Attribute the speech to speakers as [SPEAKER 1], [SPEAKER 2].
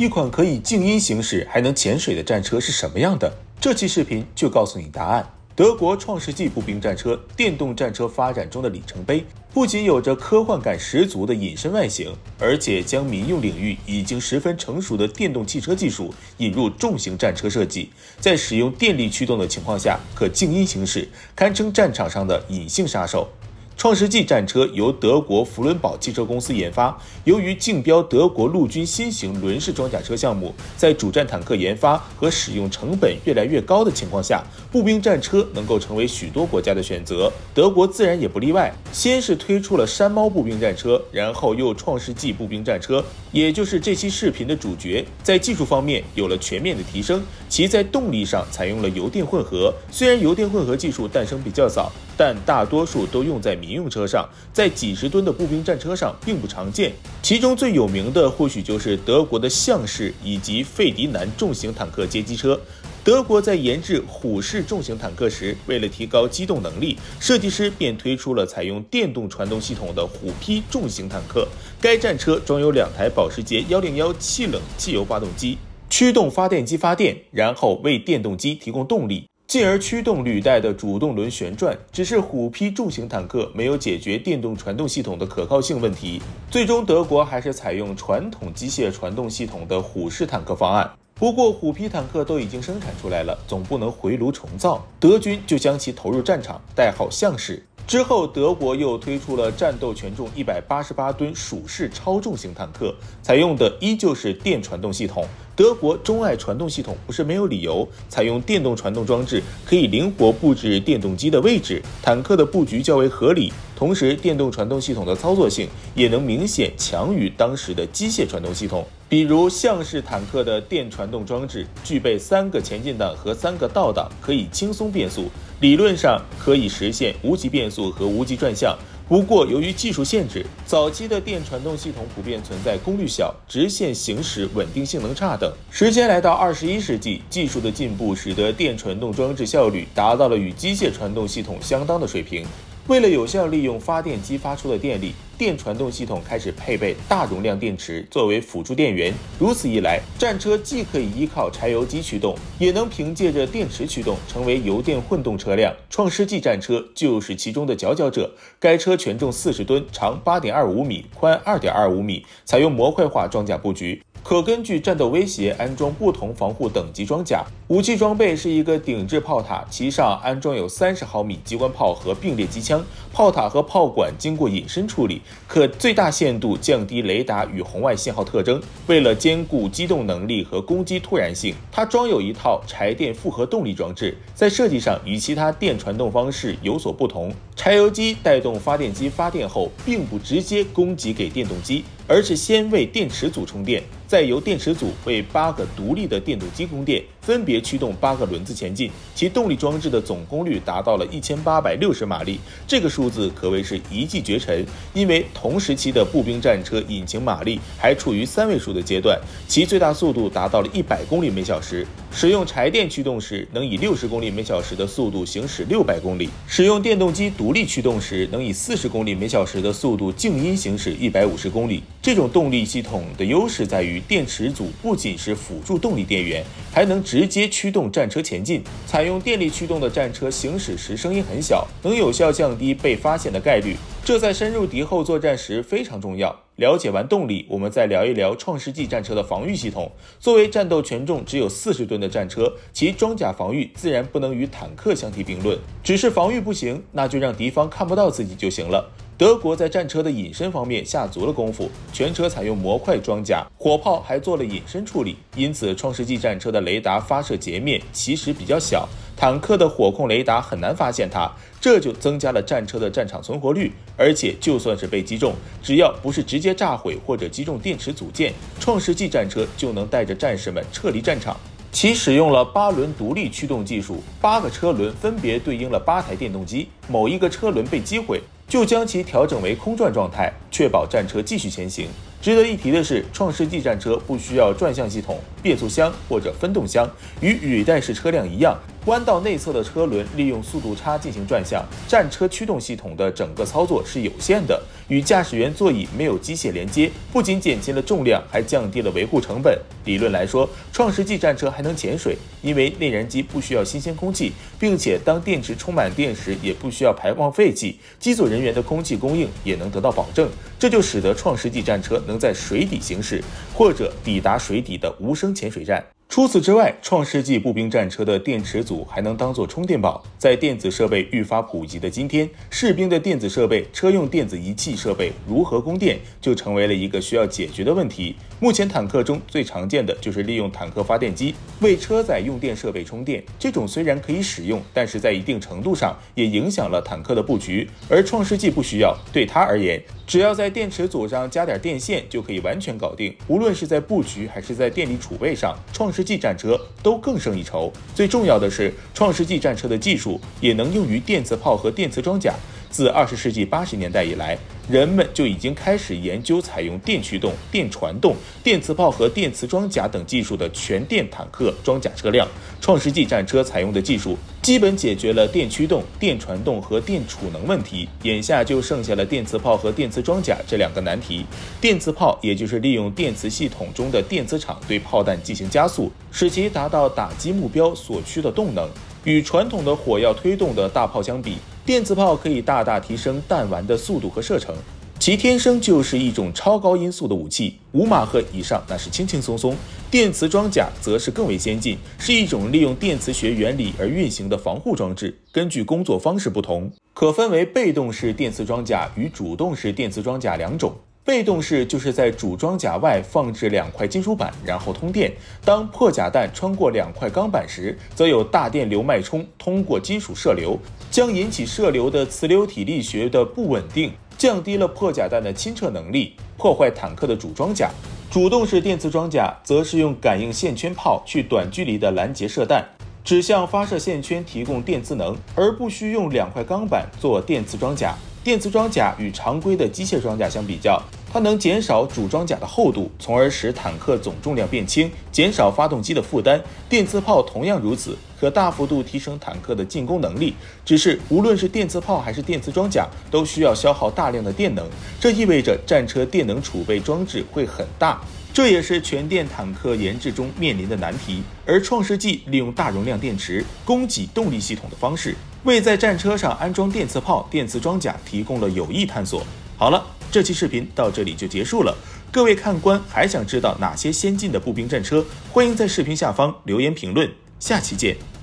[SPEAKER 1] 一款可以静音行驶还能潜水的战车是什么样的？这期视频就告诉你答案。德国创世纪步兵战车，电动战车发展中的里程碑，不仅有着科幻感十足的隐身外形，而且将民用领域已经十分成熟的电动汽车技术引入重型战车设计，在使用电力驱动的情况下可静音行驶，堪称战场上的隐性杀手。创世纪战车由德国福伦堡汽车公司研发。由于竞标德国陆军新型轮式装甲车项目，在主战坦克研发和使用成本越来越高的情况下，步兵战车能够成为许多国家的选择。德国自然也不例外。先是推出了山猫步兵战车，然后又创世纪步兵战车，也就是这期视频的主角，在技术方面有了全面的提升。其在动力上采用了油电混合，虽然油电混合技术诞生比较早。但大多数都用在民用车上，在几十吨的步兵战车上并不常见。其中最有名的或许就是德国的象式以及费迪南重型坦克街机车。德国在研制虎式重型坦克时，为了提高机动能力，设计师便推出了采用电动传动系统的虎批重型坦克。该战车装有两台保时捷幺零幺气冷汽油发动机，驱动发电机发电，然后为电动机提供动力。进而驱动履带的主动轮旋转，只是虎批重型坦克没有解决电动传动系统的可靠性问题。最终，德国还是采用传统机械传动系统的虎式坦克方案。不过，虎批坦克都已经生产出来了，总不能回炉重造。德军就将其投入战场，代号象式。之后，德国又推出了战斗权重一百八十八吨鼠式超重型坦克，采用的依旧是电传动系统。德国钟爱传动系统不是没有理由，采用电动传动装置可以灵活布置电动机的位置，坦克的布局较为合理。同时，电动传动系统的操作性也能明显强于当时的机械传动系统。比如，像是坦克的电传动装置具备三个前进档和三个倒档，可以轻松变速。理论上可以实现无级变速和无级转向。不过，由于技术限制，早期的电传动系统普遍存在功率小、直线行驶稳定性能差等。时间来到二十一世纪，技术的进步使得电传动装置效率达到了与机械传动系统相当的水平。为了有效利用发电机发出的电力，电传动系统开始配备大容量电池作为辅助电源。如此一来，战车既可以依靠柴油机驱动，也能凭借着电池驱动，成为油电混动车辆。创世纪战车就是其中的佼佼者。该车全重四十吨，长八点二五米，宽二点二五米，采用模块化装甲布局。可根据战斗威胁安装不同防护等级装甲。武器装备是一个顶置炮塔，其上安装有三十毫米机关炮和并列机枪。炮塔和炮管经过隐身处理，可最大限度降低雷达与红外信号特征。为了兼顾机动能力和攻击突然性，它装有一套柴电复合动力装置，在设计上与其他电传动方式有所不同。柴油机带动发电机发电后，并不直接供给给电动机，而是先为电池组充电。再由电池组为八个独立的电动机供电，分别驱动八个轮子前进，其动力装置的总功率达到了一千八百六十马力，这个数字可谓是一骑绝尘。因为同时期的步兵战车引擎马力还处于三位数的阶段，其最大速度达到了一百公里每小时。使用柴电驱动时，能以六十公里每小时的速度行驶六百公里；使用电动机独立驱动时，能以四十公里每小时的速度静音行驶一百五十公里。这种动力系统的优势在于，电池组不仅是辅助动力电源，还能直直接驱动战车前进。采用电力驱动的战车行驶时声音很小，能有效降低被发现的概率。这在深入敌后作战时非常重要。了解完动力，我们再聊一聊创世纪战车的防御系统。作为战斗权重只有四十吨的战车，其装甲防御自然不能与坦克相提并论。只是防御不行，那就让敌方看不到自己就行了。德国在战车的隐身方面下足了功夫，全车采用模块装甲，火炮还做了隐身处理，因此创世纪战车的雷达发射截面其实比较小，坦克的火控雷达很难发现它，这就增加了战车的战场存活率。而且就算是被击中，只要不是直接炸毁或者击中电池组件，创世纪战车就能带着战士们撤离战场。其使用了八轮独立驱动技术，八个车轮分别对应了八台电动机，某一个车轮被击毁。就将其调整为空转状态，确保战车继续前行。值得一提的是，创世纪战车不需要转向系统、变速箱或者分动箱，与履带式车辆一样。弯道内侧的车轮利用速度差进行转向，战车驱动系统的整个操作是有限的，与驾驶员座椅没有机械连接，不仅减轻了重量，还降低了维护成本。理论来说，创世纪战车还能潜水，因为内燃机不需要新鲜空气，并且当电池充满电时也不需要排放废气，机组人员的空气供应也能得到保证，这就使得创世纪战车能在水底行驶，或者抵达水底的无声潜水站。除此之外，创世纪步兵战车的电池组还能当做充电宝。在电子设备愈发普及的今天，士兵的电子设备、车用电子仪器设备如何供电，就成为了一个需要解决的问题。目前坦克中最常见的就是利用坦克发电机为车载用电设备充电。这种虽然可以使用，但是在一定程度上也影响了坦克的布局。而创世纪不需要，对它而言，只要在电池组上加点电线就可以完全搞定。无论是在布局还是在电力储备上，创世纪战车都更胜一筹。最重要的是，创世纪战车的技术也能用于电磁炮和电磁装甲。自二十世纪八十年代以来，人们就已经开始研究采用电驱动、电传动、电磁炮和电磁装甲等技术的全电坦克装甲车辆。创世纪战车采用的技术基本解决了电驱动、电传动和电储能问题，眼下就剩下了电磁炮和电磁装甲这两个难题。电磁炮也就是利用电磁系统中的电磁场对炮弹进行加速，使其达到打击目标所需的动能。与传统的火药推动的大炮相比，电磁炮可以大大提升弹丸的速度和射程，其天生就是一种超高音速的武器，五马赫以上那是轻轻松松。电磁装甲则是更为先进，是一种利用电磁学原理而运行的防护装置。根据工作方式不同，可分为被动式电磁装甲与主动式电磁装甲两种。被动式就是在主装甲外放置两块金属板，然后通电。当破甲弹穿过两块钢板时，则有大电流脉冲通过金属射流，将引起射流的磁流体力学的不稳定，降低了破甲弹的侵撤能力，破坏坦克的主装甲。主动式电磁装甲则是用感应线圈炮去短距离的拦截射弹，只向发射线圈提供电磁能，而不需用两块钢板做电磁装甲。电磁装甲与常规的机械装甲相比较。它能减少主装甲的厚度，从而使坦克总重量变轻，减少发动机的负担。电磁炮同样如此，可大幅度提升坦克的进攻能力。只是无论是电磁炮还是电磁装甲，都需要消耗大量的电能，这意味着战车电能储备装置会很大，这也是全电坦克研制中面临的难题。而创世纪利用大容量电池供给动力系统的方式，为在战车上安装电磁炮、电磁装甲提供了有益探索。好了。这期视频到这里就结束了。各位看官还想知道哪些先进的步兵战车？欢迎在视频下方留言评论。下期见。